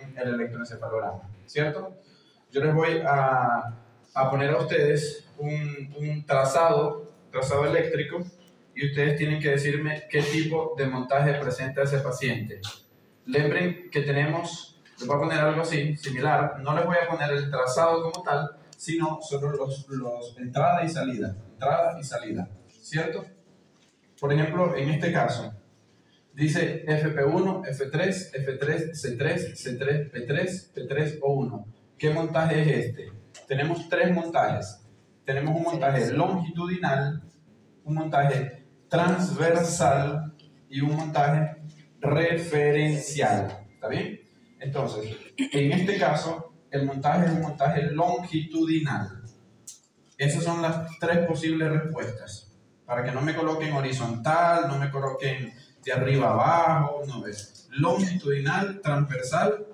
en el electroencefalograma, ¿cierto? Yo les voy a, a poner a ustedes un, un trazado, trazado eléctrico, y ustedes tienen que decirme qué tipo de montaje presenta ese paciente. Lembren que tenemos, les voy a poner algo así, similar, no les voy a poner el trazado como tal, sino solo los, los entrada y salida, entrada y salida, ¿cierto? Por ejemplo, en este caso, dice FP1, F3, F3, C3, C3, P3, P3 o 1. ¿Qué montaje es este? Tenemos tres montajes. Tenemos un montaje longitudinal, un montaje transversal y un montaje referencial. ¿Está bien? Entonces, en este caso, el montaje es un montaje longitudinal. Esas son las tres posibles respuestas. Para que no me coloquen horizontal, no me coloquen de arriba abajo, no es longitudinal, transversal